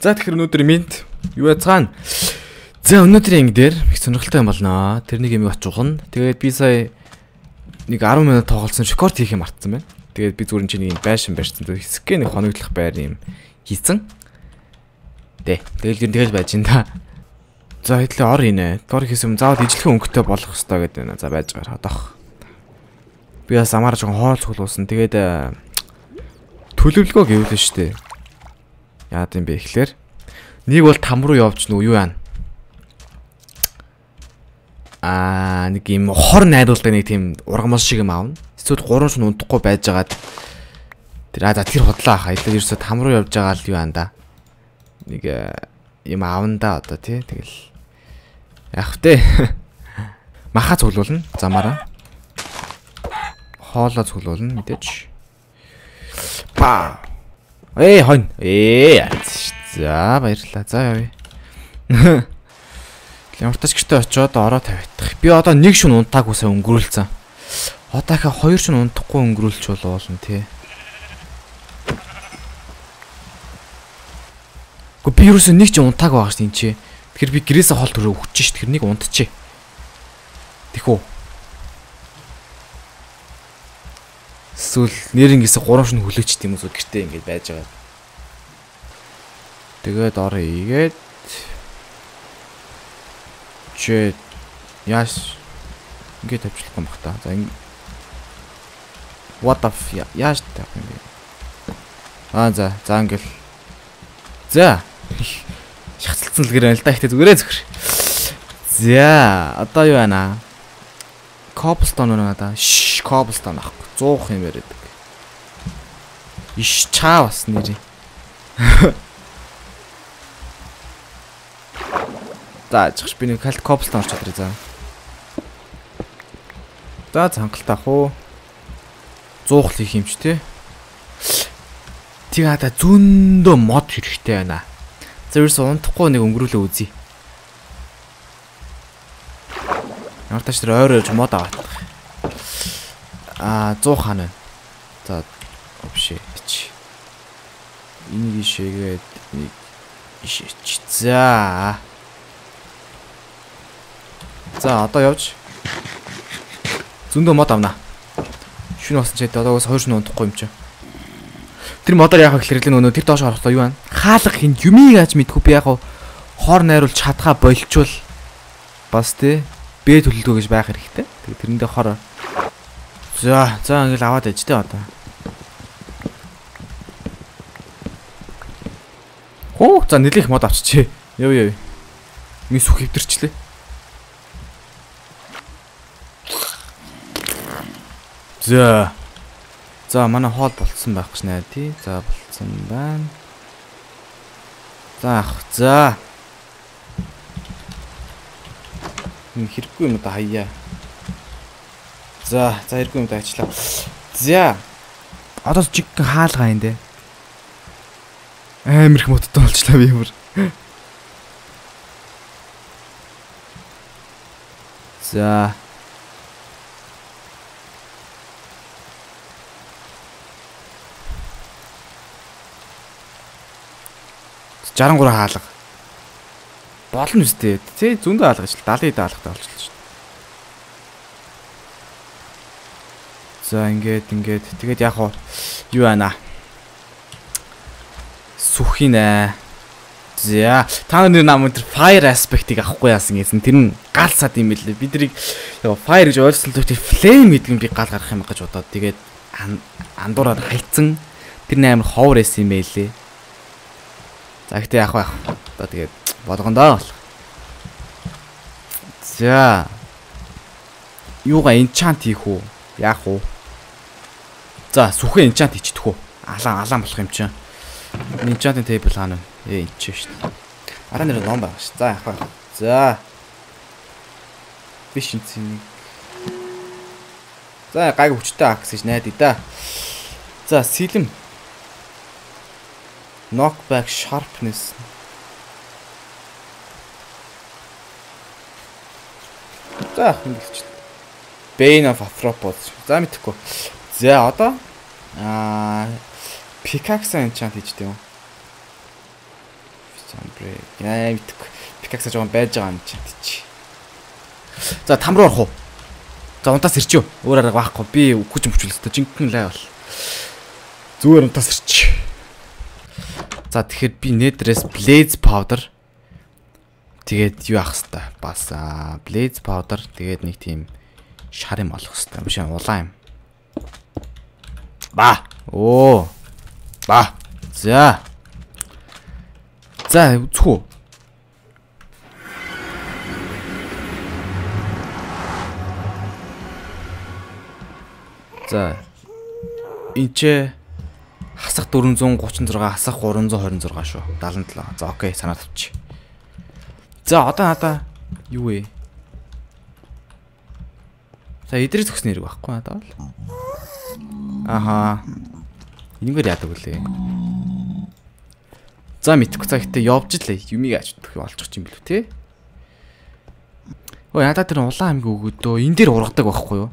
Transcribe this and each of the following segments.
За тэгэхээр өнөөдөр минт юу яцгаана? За өнөөдрийн анги дээр их сонирхолтой юм болно. Тэрнийг юм очихно. Тэгээд би сая нэг 10 минут тоглосон рекорд хийх юм мартсан байна. Тэгээд би зүгээр чинь нэг байшин барьсан. Хэсгээ нэг хоногдлох байр юм хийсэн. Тэ. Тэгэл нь тэгэл байж ин да. За хэдлээ ор инэ. Дор хийсэн заавал ижлэхэн өнгөтэй болох хэрэгтэй гэдэг байна. За байж байгаа одоох. Би бас амаар жоохон хоол цуглуулсан. Тэгээд төлөвлөгөө гэвэл шүү дээ Яад юм бэ ихлээр нэг бол там руу явж нү юу яана. Аа нэг юм хор найруулдаг нэг тийм ургамал шиг юм аавна. Эсвэл гурван шин унтахгүй байжгаад тэр аа за тэр худлаа хаа. Илүү ерөөсө там руу явж байгаа л юу яана да. Нэг э, юм аавна да одоо тий. Тэгэл яах вэ? Маха цуглуулна замаараа. Хоолоо цуглуулна мэдээч. Ба Ээ хонь. Ээ. За баярлалаа. За явъя. Ямар ч гэртээ очиод ороо тавиадах. Би одоо нэг шин унтаагүй сайн өнгөрүүлсэн. Одоо ихэ хоёр шин унтахгүй өнгөрүүлч болно тий. Гэхдээ би юусэн нэг ч унтааг байгаа шүү дээ энэ чи. Тэгэхээр би гэрээсээ хол төрөө өгч шít. Тэр нэг унтчих. Тэхүү. Эсвэл нэрнгээсээ 3 шин хүлээчт юм уу гэртээ ингэж байж байгаа. Тэгээд ор ийгээд чи яаш ингэж тавьчлах юм бах та. За ингэ What the f яаж тавих юм бэ? Аа за за ингээл За шахацлцсан л гэрээ л да ихтэй зүгээрээ зөвхөр. За одоо юу байна? Cobblestone байна да. Шш cobblestone ахгүй. 100 юм яриад. Иш чаа бас нэрээ. За ажигч би нэг калт cobblestone орч чадраа за. За цангалт ах уу. 100 л их юм ч тий. Тэг ада зөндөө мод хэрэгтэй байна. Ерөөс унтахгүй нэг өнгөрүүлээ үзье. Ямар тач тэр ойр ойрж мод аваад. Аа 100 хаана байна. За вообще чи. Энийг шигээд нэг ишээч. За. За одоо явж. Зөндөө мод авна. Шүн болсон ч одоогоос хоёр шүн унтахгүй юм чи. Тэр модоор яах гэхлээр л нөгөө тэр доош орохдоо юу байна? Хаалга хин юмыг ааж мэдгүй би яг хоор найруулж чадхаа болчвол бас тий Б төлөлтөө гэж байх хэрэгтэй. Тэгээ тэрэндээ хор. За, за ингээл аваад аж тэ одоо. Хөө, за нэлих мод авчичээ. Яв яв. Ми сүх хөвдөрчлээ. За. За, манай хоол болцсон байх гэж нэ тий. За, болцсон байна. За, за. Хэрэггүй юм да хаяа. За, за хэрэггүй юм да ажиллаа. За. Одоо чиг хаалгаа энэ. Амар их моттой болчлаа би юмэр. За. Жарангуураа хаалга. Болно үстэй. Тэ зөндөө хаалгаж 70 даалгатай болчихлоо шүү дээ. За ингээд ингээд тэгээд яг юу байна? Сүхин ээ. За та нар намайг тэр fire aspect-ыг авахгүй яасан гэсэн. Тэр нь гал сад юм билээ. Бид нарыг яг fire гэж ойлгосон л тэр flame гэдэг нь би гал гарах юм гэж бодоод тэгээд андуураар хайцсан. Тэр нээр ховор эсэн юм байлээ. За гэтээ яг байх. Одоо тэгээд болгондоо болох. За. Юуга энчант хийх үү? Яах уу? За, сүхэ энчант хийчих үү? Алаан алаан болох юм чинь. Энчантын тейбл хаана вэ? Ээ энэ чинь шүү дээ. Араа нэр ном байгаа шүү. За, яах вэ? За. Биш юм цэнийг. За, гайг хүчтэй акс гэж найдаа да. За, сэлэм. Knockback sharpness За хөндлөч. Bane of Arthropods. За мэдхгүй. За одоо аа Pickaxe enchant хийжтэй юм. Зомбри. Яа мэдгүй. Пикакса жоохон байж байгаа юм чи. За там руу орох уу? За унтаас ирчихв. Өөр арга байхгүй. Би хүч мөчлөлтөө жинхэнэ лай бол. Зүгээр унтаас ирчих. За тэгэхээр би нээдрээс Blaze powder тэгээд юу авах хэвээр бас Blaze powder тэгээд нэг тийм шар юм олох хэвээр биш улаан юм. Ба. Оо. Ба. За. За үзхүү. За. Энд хасах 436 хасах 326 шүү. 77. За окей санаа тавьчих. За одоо надаа юу вэ? За эдрийг зөксөн хэрэг байхгүй надаа бол. Аха. Энэгээр яадаг үлээ. За мэдхгүй цаа гэтээ явж лээ. Юмиг ажигдах олчих юм билүү те. Ой надад тэр улаан аймаг өгөөдөө энэ дээр ургадаг байхгүй юу?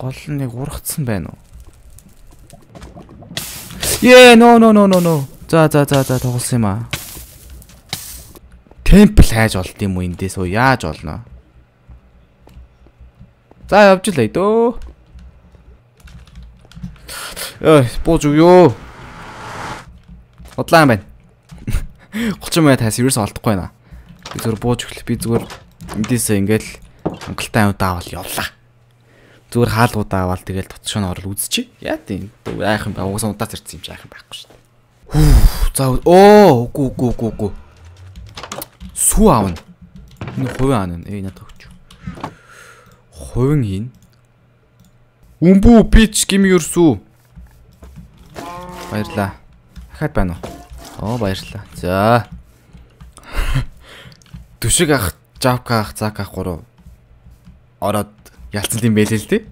Гол нь яг ургацсан байна уу? Ее, no no no no no. За за за за тоглосон юм аа. Темпл хайж олд юм уу эндээс уу яаж олно? За явж лээ дөө. Ой, бууж юу? Удлаан байна. 30 минут хас ерөөс олдохгүй байна. Би зүгээр бууж өглөө. Би зүгээр эндээсээ ингээл хангалттай аюудаа авал явлаа. Зүгээр хаалгуудаа аваад тэгэл тутшааны орол үзчихье. Яа тийм. Айх юм ба угсаа удаас ирсэн юм чи айх юм байхгүй шүү дээ. Хүү. За оо үгүй үгүй үгүй үгүй. Сүү аавна. Энэ хувийн аана. Ээ надад өгч. Хувийн хийн. Умбу пич give me your сүү. Баярлаа. Дахиад байна уу? Оо баярлаа. За. Түшиг ах, жавка ах, зак ах гурав. Ороод ялцсан юм байлээ л дээ.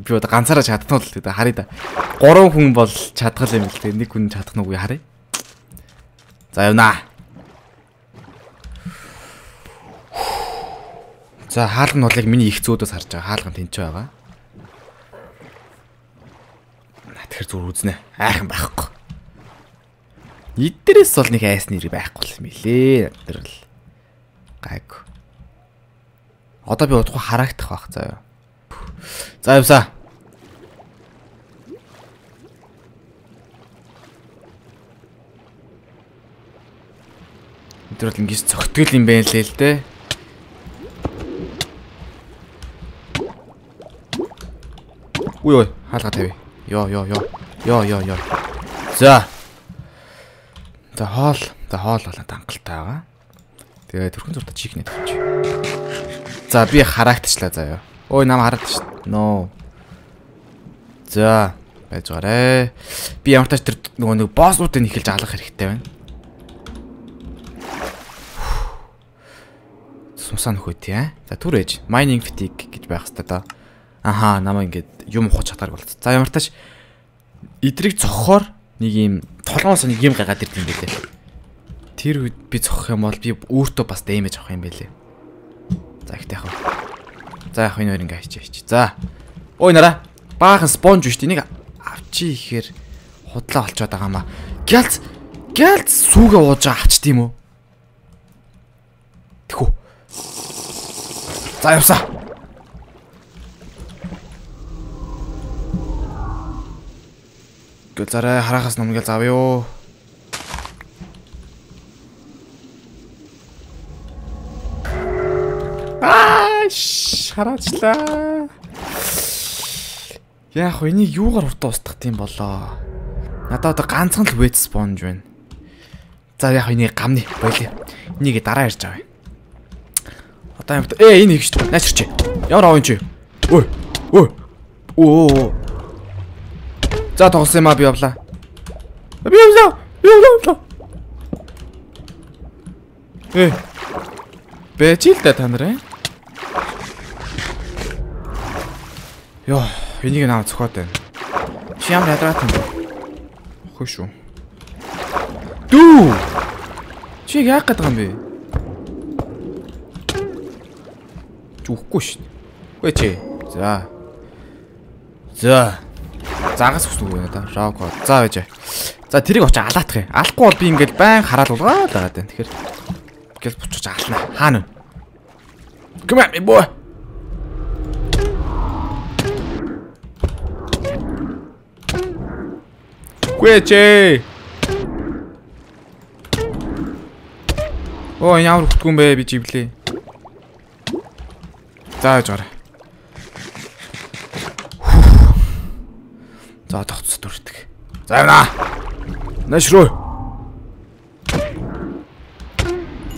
Би одоо ганцаараа чадсан л дээ харъя да. Гурван хүн бол чадгал юм л дээ. Нэг хүн чадах нь үгүй харъя. За явнаа. За хаалган нуулыг миний их зүүдөөс харж байгаа. Хаалган тэнцээ байгаа. Тэгэхээр зүр үзнэ. Айхан байхгүй. Эднэрээс бол нэг айсны нэр байхгүй юм билээ. Тэр л гайг. Одоо би удахгүй харагдах байх заяа. За явсаа. Тэр бол ингэж цогтгол юм байна лээ л дээ. Үй ой, хаалга тавь. Йоо, ёо, ёо. Ёо, ёо, ёо. За. За хоол, за хоол болоо дангалтай байгаа. Тэгээ төрхөн зурда чикнэ тавьчих. За би хараагтчлаа заяа. Ой нам хараад ш. Ноо. За байж байгаарэ. Би ямар тач тэр нөгөө нэг босснуудыг нэхэлж алах хэрэгтэй байна. Сумсаа нөхөө тий. За түр ээж. Mining fatigue гэж байх хэрэгтэй да. Аха намаа ингээд юм ухаж чадгаар болт. За ямар тач идрийг цохохоор нэг юм толгоос нэг юм гаргаад ирд юм байлээ. Тэр үед би цохох юм бол би өөртөө бас дэмэж авах юм байлээ. За ихтэй яах вэ? За яах энэ хоёр ингээ хийчих хийчих. За. Ой нараа. Баахан спонж биш тийм нэг авчи ихээр худлаа олцоод байгаа маа. Гялц гялц сүүгээ ууж авчт юм уу? Тэхүү. За явсаа. Гэл зарай харахаас номгоо завъё. Ааш хараачлаа. Вэ? Энийг юугаар хурдан устгах тийм болоо? Надад одоо ганцхан л вэт спонж байна. За вэ? Энийг гамны болио. Энийг дараа ярьж авъя. Одоо юм. Ээ энэ хийгч. Наачирч. Ямар авын чи? Ой. Ой. Оо. За тоглосон юм а би явлаа. Би явлаа. Би явлаа. Э. Бэжил та та нараа. Йоо, энийг наа цохоод байна. Чи ямар ядраад юм бэ? Хөө шүү. Дүү. Чи яах гээд байгаа юм бэ? Зүхгүй шүү. Үгүй чи. За. За. Загас хүснэг байна да. Рок. За байж. За тэрийг очиж алаатах юм. Алахгүй бол би ингээд байн хараад улгаад байгаа даа. Тэгэхээр гэл буцаж ална. Хаана вэ? Come at me boy. Гүэчээ. Оо ямар хөтгөн бэ би живлээ. За яж гараа. За тогтцоо дүрдэг. За явна. Нашруу.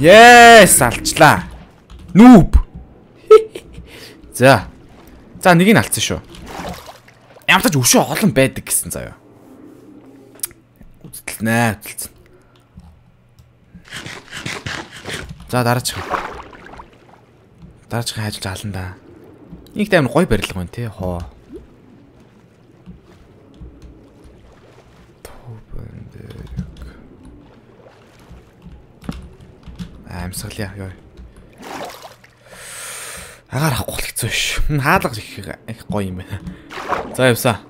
Yes, алчлаа. Нүүб. За. За нэг нь алдсан шүү. Ямар ч өшөө олон байдаг гэсэн заяа. Үзтэлнэ, үзтэлсэн. За дараач. Дараач хайжулж алан да. Нэг тайм гой барилга байна тий хоо. Амьсгалъя ёо. Агаар авахгүй л хэцүү ш. Хаалга их их гоё юм байна. За явсаа.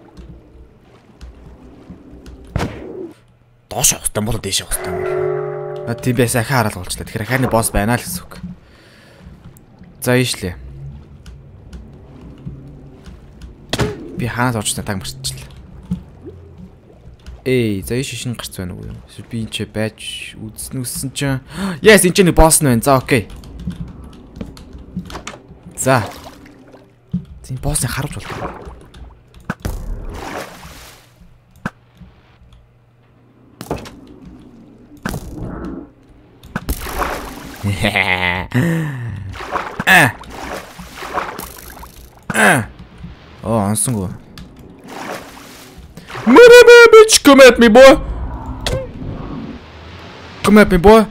Доош юм бол дээш юм бол. А тийм байсаа ахаа хараал болчлаа. Тэгэхээр ахааны босс байна л гэсэн үг. За ийшлээ. Би хаанаас орчтой таг марчихлаа. Эй, за ийш шинэ гарц байна уу юм. Би энэ ч байж үзсэн үссэн чинь. Yes, энэ ч нэг босс нь байна. За окей. За. Зин боссын харуулж болдог. А. А. Оо, ансангүй. Murder bitch, come at me boy. Come at me boy.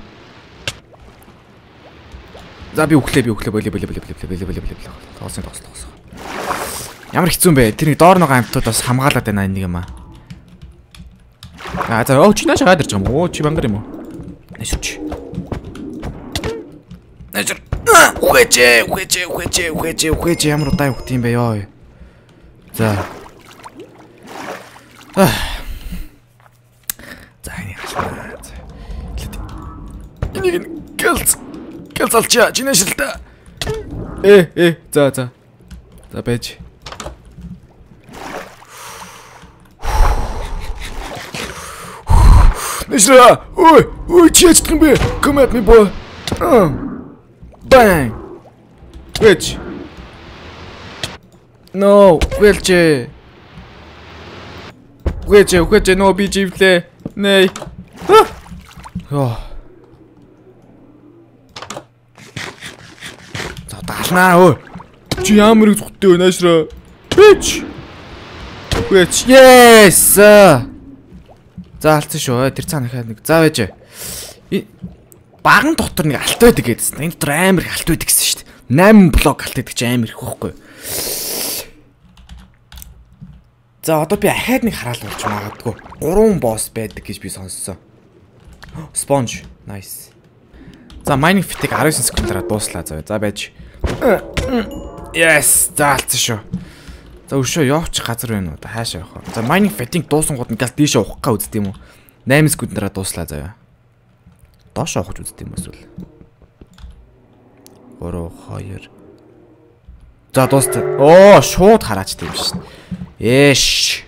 За би өглөө би өглөө болоо болоо болоо болоо болоо болоо болоо. Тоглосон тоглосон тоглосон. Ямар хэцүү бэ? Тэр нэг доор нэг амтууд бас хамгаалаад байна энэ юм аа. Аа за оо чи нааш гадарч байгаа юм уу? Чи мангар юм уу? Нэшүч. Нэшүр. Үхэж, үхэж, үхэж, үхэж, үхэж ямар удаа үхт юм бэ ёо. За. За энэ хашаа. Энийг гэлц. Гэлц алчаа. Чинэ шилтэ. Э, э, за, за. За байж. Нэшра. Ой, ой, чи яцдаг юм бэ? Come at me boy. Bang. Which? No, Welche. Welche, Welche no би живлээ. Нэй. Йоо. За даалнаа өө. Чи ямар их зүгтээ вэ наашра? Бич. Which? Yes. За алдсан шүү. Тэр цаана дахиад нэг. За байж. Баган дотор нэг алт байдаг гэдсэн. Энэ дотор амар их алт байдаг гэсэн шүү дээ. 8 блок алт байдаг чи амар их байхгүй. За одоо би ахаад нэг хараал болж магадгүй. 3 босс байдаг гэж би сонссон. Sponge. Nice. За mining fit-ийг 19 секундаараа дууслаа зав. За байж. Yes, за алдсан шүү. За өшөө явчих газар байна уу? Хаашаа явах вэ? За mining fit-ийг дуусангууд ингээл дээшээ ухах га үзт юм уу? 8 секундаараа дууслаа зав. Доош авах гэж үзт юм эсвэл. 3 2 За дуустай. Оо, шууд хараачтай юм шин. Эш.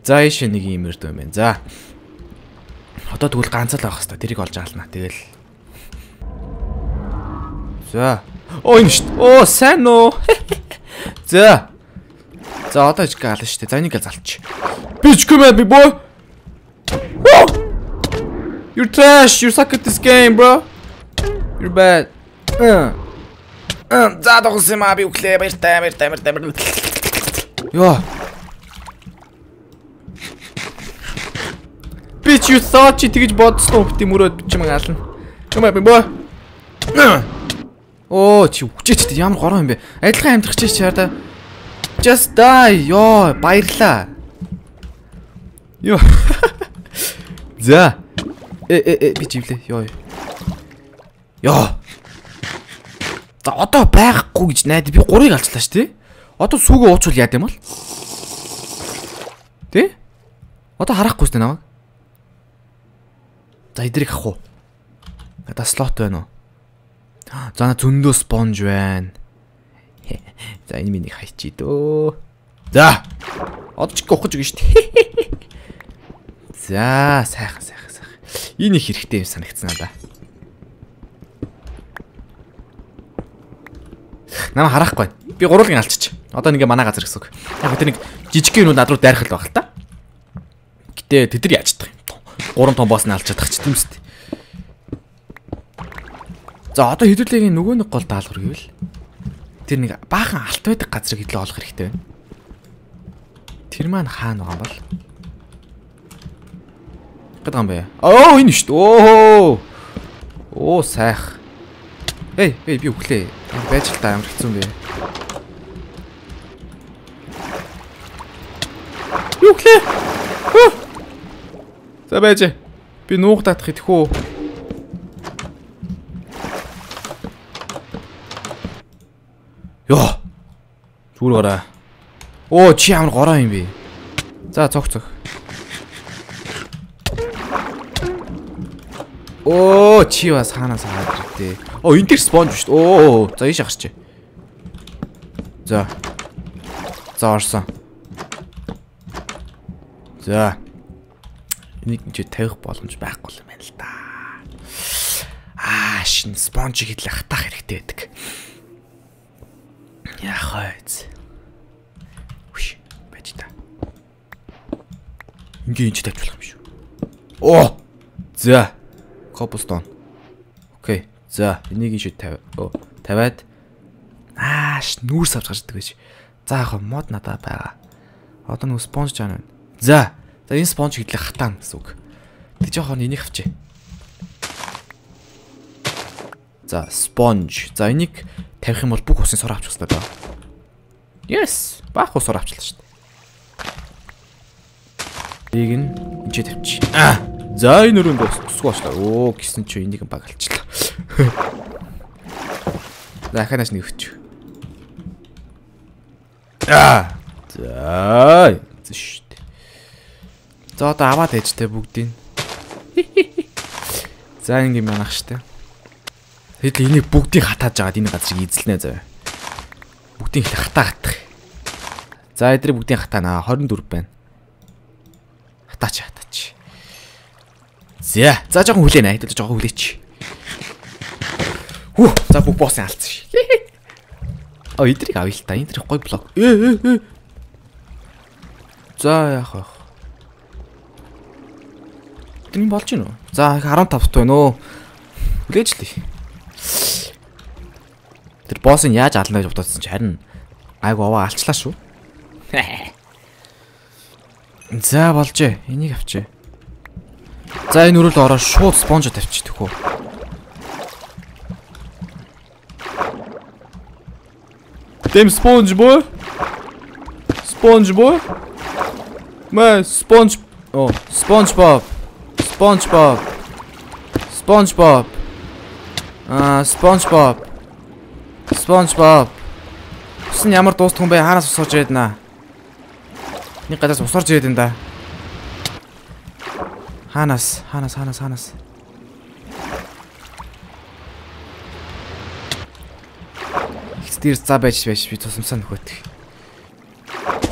За ийш нэг юм өрдөө юм байна. За. Одоо тэгвэл ганц л авах хэрэгтэй. Тэрийг олж аална. Тэгэл. За. Оо энэ шүү. Оо, сайн уу? За. За одоо ч гаална шүү. За энийг л залч. Bitch come at me boy. You're trash. You suck at this game, bro. You're bad. За тогсон юм аа би өглөө баяртай баяртай баяртай баяртай. Йоо. Bitch you thought чи тэгж бодсон уу бити мөрөөд аална. Юм аа би боо. Оо чи үхчихэж ямар гороо юм бэ? Адилхан амьдрах чи чарда. Just die. Йоо баярлаа. Йоо. За. Э э э би живлээ. Йоо. Йоо. За одоо байхгүй гэж найд би 3-ыг алчлаа ш тий. Одоо сүгөө уучвал яа гэм бол? Тий? Одоо харахгүй сте намайг. За эдрийг авах уу? Надаа слот байна уу? За на зөндөө спонж байна. За энэ миний хайчи дөө. За. Одоо ч гоохож өгнө шүү дээ. За, сайхан сайхан сайхан. Энэ их хэрэгтэй юм санагдсан надаа. Намаа харахгүй. Би гурвалгийн алчиж. Одоо нэгэ манай газар гэсэн үг. Яг тэр нэг жижиг юмнууд над руу дайрхал баг л та. Гэтэ тэд нар яаж чадах юм. Гурван том босс нь алж чадах ч тийм үст. За одоо хэдүүлээгийн нөгөө нэг гол даалгавар гэвэл тэр нэг баахан алт байдаг газрыг хэдлээ олох хэрэгтэй байна. Тэр маань хаана байгаа бол? Гэдэг юм бэ? Оо энэ шүү дээ. Оо. Оо сайх. Эй, эй би өглөө. Байж л та ямар хэцүү юм бэ? Өглөө. За байж. Би нуух татах идэхүү. Йоо. Зүгээр гараа. Оо чи ямар гороо юм бэ? За цог цог. Оо чи бас хаанаас хаад ирдээ. Оо энэ дэр спонж шүү дээ. Оо за ийш ахарч. За. За орсон. За. Энийг чи тавих боломж байхгүй юм байна л да. Аа шин спонжийг хитлээ хатаах хэрэгтэй байдаг. Вэ? Үш байж та. Ингээ энэ ч тавьж болох юм шүү. Оо. За. Cobblestone. Окей. За, энийг энэ шиг тавь. Оо, тавиад ааш нүүрс авч гардаг байж. За яг мод надад байгаа. Одоо нүү спонж жаа байна. За. За энэ спонж хэдлэх хатаана гэсэн үг. Тэг жоохон энийг авчи. За, спонж. За энийг тавих юм бол бүх усын сор авчих хэрэгтэй даа. Yes, баах ус сор авчлаа шүү дээ. Энийг нь энэ тавьчих. Аа. За энэ өрөөнд тусгүй болчлаа. Оо гисэн чи энийг баг алчлаа. За ханаас нэг өч. Аа. За. Зш. За одоо аваад ээжтэй бүгдийг. За ингэ манах штэ. Тэгэл энийг бүгдийг хатааж агаад энэ газрыг эзэлнэ заяа. Бүгдийг хатаа хатах. За эдрийг бүгдийг хатаана. 24 байна. Хатаач хатаач. За, за жоохон хүлээнэ. Хэдэл жоохон хүлээч. Хүү, за бүх боссын алдсан ши. А эдрийг авъя л та. Тэр гой блок. Ээ ээ ээ. За яах вэ? Юм болж гинөө. За 15-т байна өө. Хүлээж лээ. Тэр босс нь яаж ална гэж бодсон чи харин айгу аваа алчлаа шүү. За болжээ. Энийг авчээ. За энэ өрөөлд ороо шууд спонж тавьчих төхөө. Дэм спонж бой. Спонж бой. Мэ спонж О, спонж Спонж боб. Аа, боб. SpongeBob. Ус нь ямар дуустах юм бэ? Хаанаас ус сууж ирээд наа? Нэг гадаас ус орж ирээд энэ да. Хаанаас? Хаанаас? Хаанаас? Хаанаас? Стир за байж байж би тусамсаа нөхөт.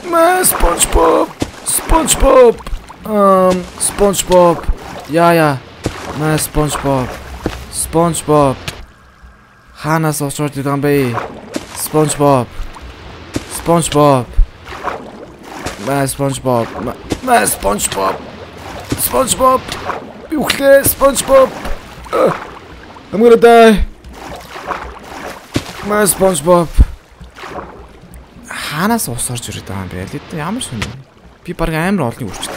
Маа SpongeBob. SpongeBob. Um SpongeBob. Яа яа. Маа SpongeBob. SpongeBob. Уучраад байгаа юм бэ? SpongeBob. SpongeBob. Маа SpongeBob. Маа SpongeBob. SpongeBob. Юхлээ SpongeBob. I'm gonna die. Маа SpongeBob. Хаанаас ус орж ирээд байгаа юм бэ? Ямар шинэ. Би баг амар олныг үрчтэй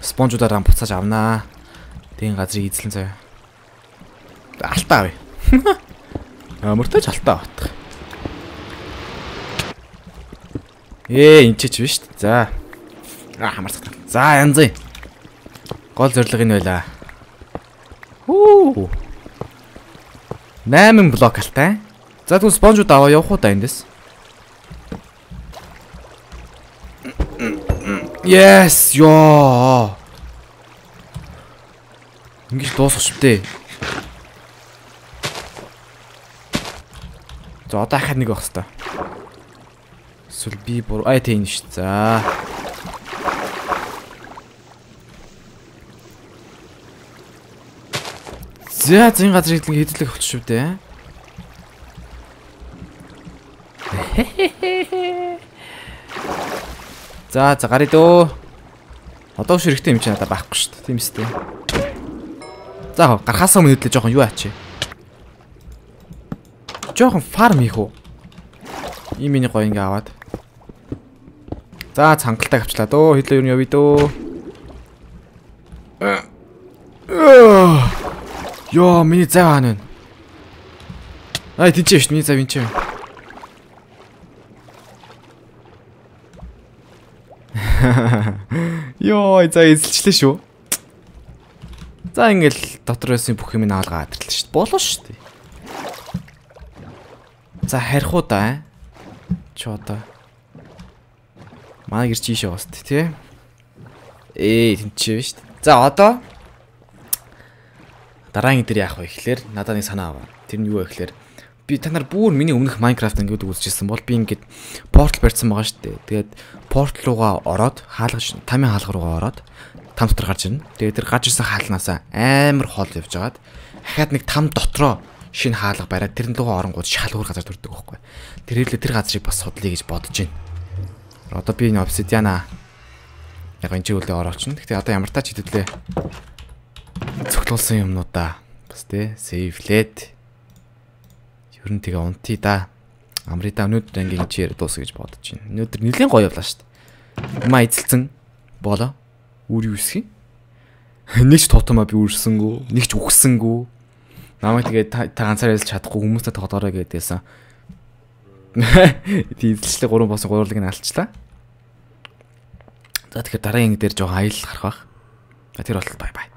ш. Спонжуудаараа буцааж авнаа. Тэн газрыг эзлэн заяа. Алтаа авъя. Амартай ч алтаа авах. Ээ энэ ч биш шүү дээ. За. Аа хамаарцаг. За янзын. Гол зорилго энэ байла. Хүү. 8 блок алтай. За тэгвэл спонжууд аваа явах уу да эндээс. Yes, ёо. Ингиж дуусах швтээ. За одоо ахад нэг байх хэвээр. Эсвэл би бүр ай тийм ш. За. За зин газар хэдлэн хэдлэх болчих шүү дээ. За за гарыг дөө. Одоо ш хэрэгтэй юм чи надад байхгүй шүү дээ. Тийм үстэй. За гарахаасаа өмнө хөдлөө жоохон юу ачи. Жоохон фарм хийх үү? Ийм миний гоё ингээ аваад. За цангалтай авчлаа дөө. Хэдлээ юу явъя дөө. Йоо, миний зав хаана вэ? Ай тийч шүү, миний зав энэ ч Йоо, за эзэлчлээ шүү. За ингээл дотор байсан бүх юм наалгаа адарлаа шүү. Болоо шүү. За харих уу да. Чи одоо манай гэр чийшээ уст тий. Ээ тэнцээ шүү. За одоо дараагийн дээр яах вэ гэхлээр надад нэг санаа аваа. Тэр нь юу вэ гэхлээр би та нар бүр миний өмнөх Minecraft ингээд үзчихсэн бол би ингээд портал барьсан байгаа шүү дээ. Тэгээд портал руугаа ороод хаалгаж тамийн хаалга руугаа ороод там дотор гарч ирнэ. Тэгээд тэр гарч ирсэн хаалнаасаа амар хоол явж агаад дахиад нэг там дотроо шинэ хаалга бариад тэрэн лугаа оронгууд шалгуур газар төрдөг байхгүй. Тэр хэлээ тэр газрыг бас судлая гэж бодож байна. Одоо би энэ obsidian яг энэ чиглэлээ ороочно. Гэхдээ одоо ямар тач хэдүүлээ цогцолсон юмнуудаа бас тий сейвлээд Ер нь тэгээ унтъя да. Амрида өнөөдөр ангийн чиэр дуусгая гэж бодож байна. Өнөөдөр нэлийн гоё явлаа шүү дээ. Маа эзэлсэн болоо. Үр юу өсгий? Нэг ч тутамаа би үрсэнгүү, нэг ч үгсэнгүү. Намайг тэгээ та ганцаараа ялж чадахгүй хүмүүстэй тоглоорой гэдээсэн. Эзэлчлээ 3 босон гурлыг нь алчлаа. За тэгэхээр дараагийн дээр жоохон аялал гарах бах. Тэр бол бай бай.